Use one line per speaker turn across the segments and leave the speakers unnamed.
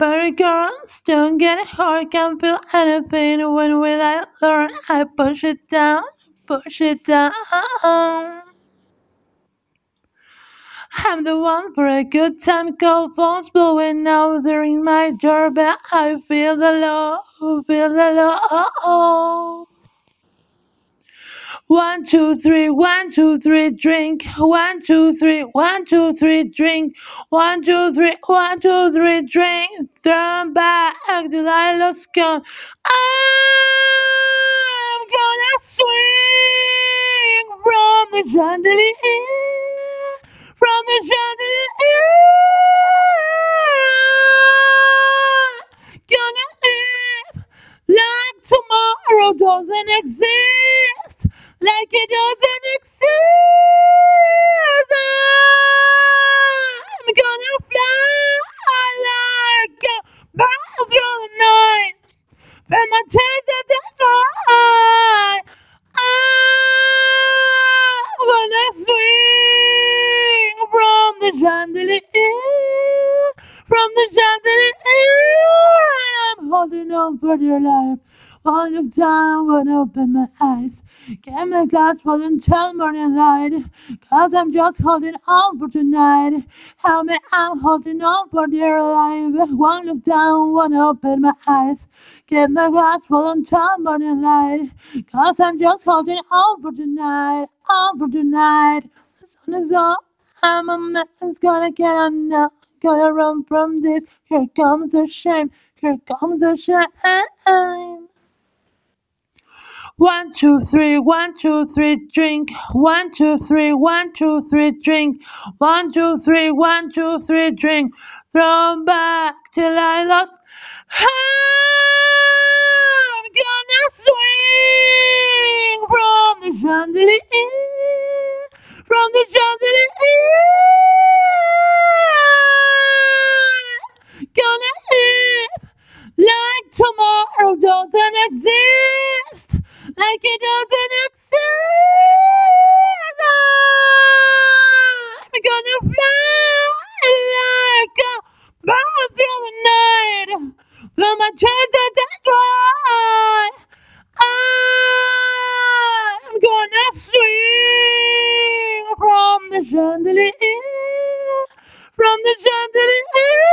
But girls don't get hard, can't feel anything. When will I learn? I push it down, push it down. I'm the one for a good time. Call phones blowing now. They're in my doorbell. I feel the love, feel the love. One, two, three, one, two, three, drink. One, two, three, one, two, three, drink. One, two, three, one, two, three, drink. Turn back till I lost count. I'm gonna swing from the chandelier, from the chandelier. Gonna live like tomorrow doesn't exist, the chandelier, from the chandelier. I'm holding on for dear life. One look down, one open my eyes. Get my glass full until morning light. Cause I'm just holding on for tonight. Help me, I'm holding on for dear life. One look down, one open my eyes. Get my glass full until morning light. Cause I'm just holding on for tonight. On for tonight. The sun is up. I'm a man's gonna get on now. Gonna run from this. Here comes the shame. Here comes the shame. One, two, three, one, two, three, drink. One, two, three, one, two, three, drink. One, two, three, one, two, three, drink. Throw back till I lost. I'm gonna swing from the chandelier, tomorrow doesn't exist, like it doesn't exist. I'm gonna fly like a bird through the night, from my chest to the dry. I'm gonna swing from the chandelier, from the chandelier,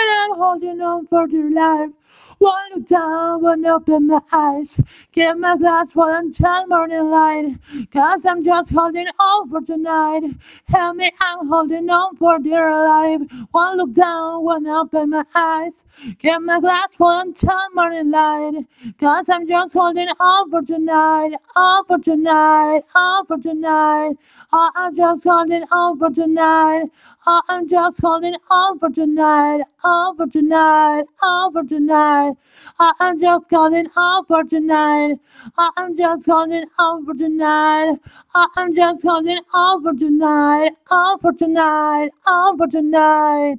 and I'm holding on for dear life. One down, one open my eyes. Get my glass full until morning light. Cause I'm just holding on for tonight. Help me, I'm holding on for dear life. One look down, one open my eyes. Get my glass full until morning light. Cause I'm just holding on for tonight. On for tonight. On for tonight. Oh, I'm just holding on for tonight. Oh, I'm just holding on for tonight. On for tonight. On for tonight. I'm just calling out for tonight. I'm just calling out for tonight. I'm just calling out for tonight. On for tonight. On for tonight.